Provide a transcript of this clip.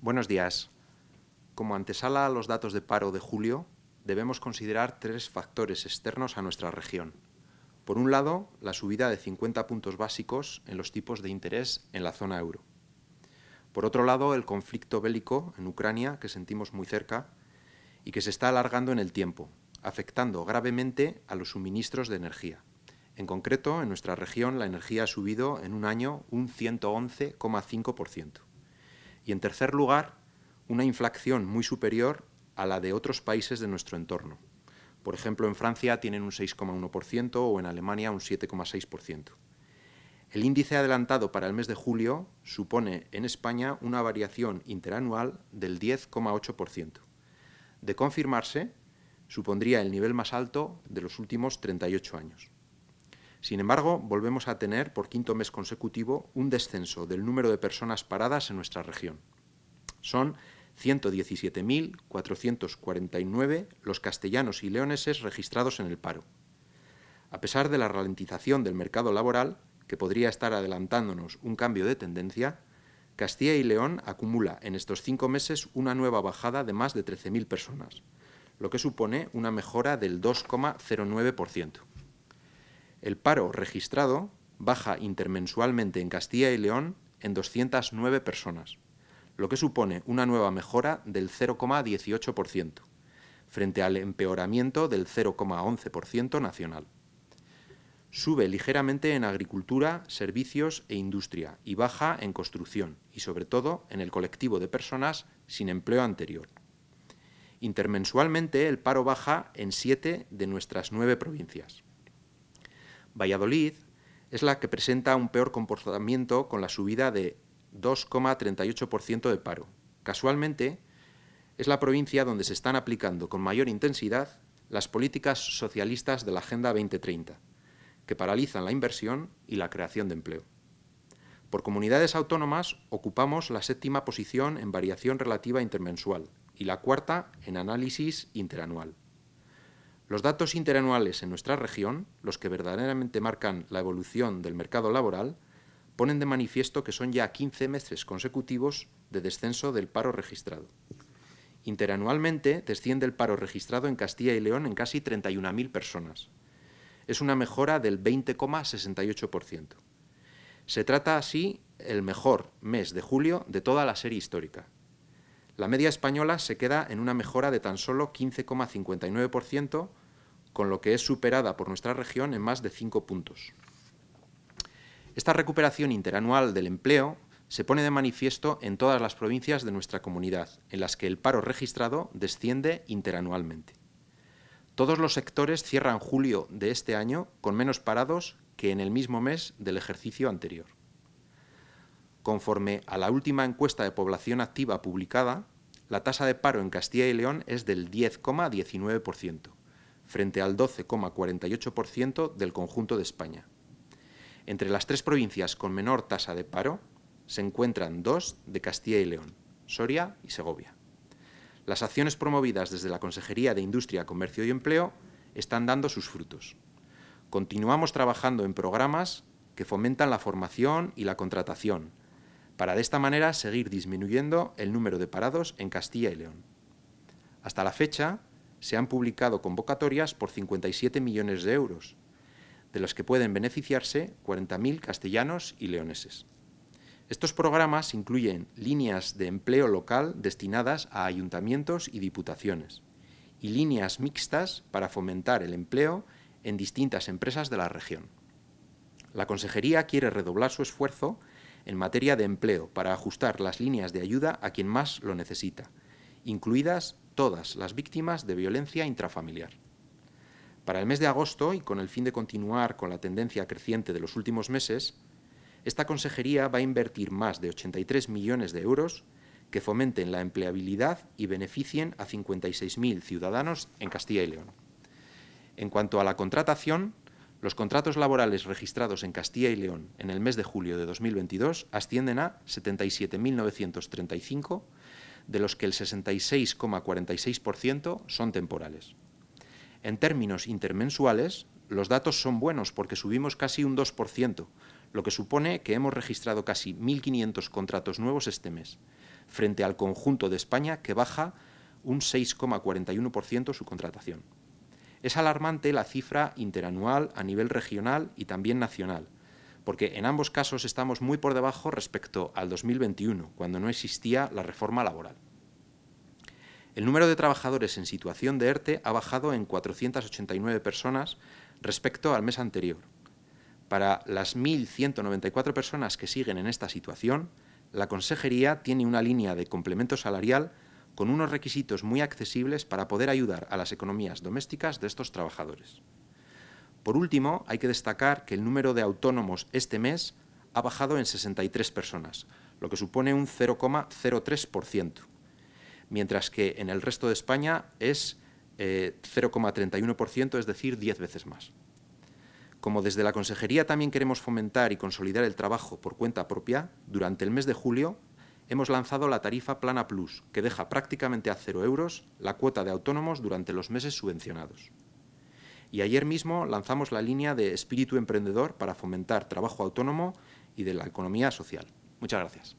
Buenos días. Como antesala a los datos de paro de julio, debemos considerar tres factores externos a nuestra región. Por un lado, la subida de 50 puntos básicos en los tipos de interés en la zona euro. Por otro lado, el conflicto bélico en Ucrania, que sentimos muy cerca y que se está alargando en el tiempo, afectando gravemente a los suministros de energía. En concreto, en nuestra región la energía ha subido en un año un 111,5%. Y en tercer lugar, una inflación muy superior a la de otros países de nuestro entorno. Por ejemplo, en Francia tienen un 6,1% o en Alemania un 7,6%. El índice adelantado para el mes de julio supone en España una variación interanual del 10,8%. De confirmarse, supondría el nivel más alto de los últimos 38 años. Sin embargo, volvemos a tener por quinto mes consecutivo un descenso del número de personas paradas en nuestra región. Son 117.449 los castellanos y leoneses registrados en el paro. A pesar de la ralentización del mercado laboral, que podría estar adelantándonos un cambio de tendencia, Castilla y León acumula en estos cinco meses una nueva bajada de más de 13.000 personas, lo que supone una mejora del 2,09%. El paro registrado baja intermensualmente en Castilla y León en 209 personas, lo que supone una nueva mejora del 0,18%, frente al empeoramiento del 0,11% nacional. Sube ligeramente en agricultura, servicios e industria y baja en construcción y, sobre todo, en el colectivo de personas sin empleo anterior. Intermensualmente, el paro baja en siete de nuestras nueve provincias. Valladolid es la que presenta un peor comportamiento con la subida de 2,38% de paro. Casualmente, es la provincia donde se están aplicando con mayor intensidad las políticas socialistas de la Agenda 2030 que paralizan la inversión y la creación de empleo. Por comunidades autónomas ocupamos la séptima posición en variación relativa intermensual y la cuarta en análisis interanual. Los datos interanuales en nuestra región, los que verdaderamente marcan la evolución del mercado laboral, ponen de manifiesto que son ya 15 meses consecutivos de descenso del paro registrado. Interanualmente desciende el paro registrado en Castilla y León en casi 31.000 personas, es una mejora del 20,68%. Se trata así el mejor mes de julio de toda la serie histórica. La media española se queda en una mejora de tan solo 15,59%, con lo que es superada por nuestra región en más de 5 puntos. Esta recuperación interanual del empleo se pone de manifiesto en todas las provincias de nuestra comunidad, en las que el paro registrado desciende interanualmente. Todos los sectores cierran julio de este año con menos parados que en el mismo mes del ejercicio anterior. Conforme a la última encuesta de población activa publicada, la tasa de paro en Castilla y León es del 10,19%, frente al 12,48% del conjunto de España. Entre las tres provincias con menor tasa de paro se encuentran dos de Castilla y León, Soria y Segovia. Las acciones promovidas desde la Consejería de Industria, Comercio y Empleo están dando sus frutos. Continuamos trabajando en programas que fomentan la formación y la contratación, para de esta manera seguir disminuyendo el número de parados en Castilla y León. Hasta la fecha, se han publicado convocatorias por 57 millones de euros, de los que pueden beneficiarse 40.000 castellanos y leoneses. Estos programas incluyen líneas de empleo local destinadas a ayuntamientos y diputaciones y líneas mixtas para fomentar el empleo en distintas empresas de la región. La Consejería quiere redoblar su esfuerzo en materia de empleo para ajustar las líneas de ayuda a quien más lo necesita, incluidas todas las víctimas de violencia intrafamiliar. Para el mes de agosto, y con el fin de continuar con la tendencia creciente de los últimos meses, esta consejería va a invertir más de 83 millones de euros que fomenten la empleabilidad y beneficien a 56.000 ciudadanos en Castilla y León. En cuanto a la contratación, los contratos laborales registrados en Castilla y León en el mes de julio de 2022 ascienden a 77.935, de los que el 66,46% son temporales. En términos intermensuales, los datos son buenos porque subimos casi un 2%, lo que supone que hemos registrado casi 1.500 contratos nuevos este mes, frente al conjunto de España, que baja un 6,41% su contratación. Es alarmante la cifra interanual a nivel regional y también nacional, porque en ambos casos estamos muy por debajo respecto al 2021, cuando no existía la reforma laboral. El número de trabajadores en situación de ERTE ha bajado en 489 personas respecto al mes anterior. Para las 1.194 personas que siguen en esta situación, la Consejería tiene una línea de complemento salarial con unos requisitos muy accesibles para poder ayudar a las economías domésticas de estos trabajadores. Por último, hay que destacar que el número de autónomos este mes ha bajado en 63 personas, lo que supone un 0,03% mientras que en el resto de España es 0,31%, eh, es decir, 10 veces más. Como desde la Consejería también queremos fomentar y consolidar el trabajo por cuenta propia, durante el mes de julio hemos lanzado la tarifa Plana Plus, que deja prácticamente a cero euros la cuota de autónomos durante los meses subvencionados. Y ayer mismo lanzamos la línea de espíritu emprendedor para fomentar trabajo autónomo y de la economía social. Muchas gracias.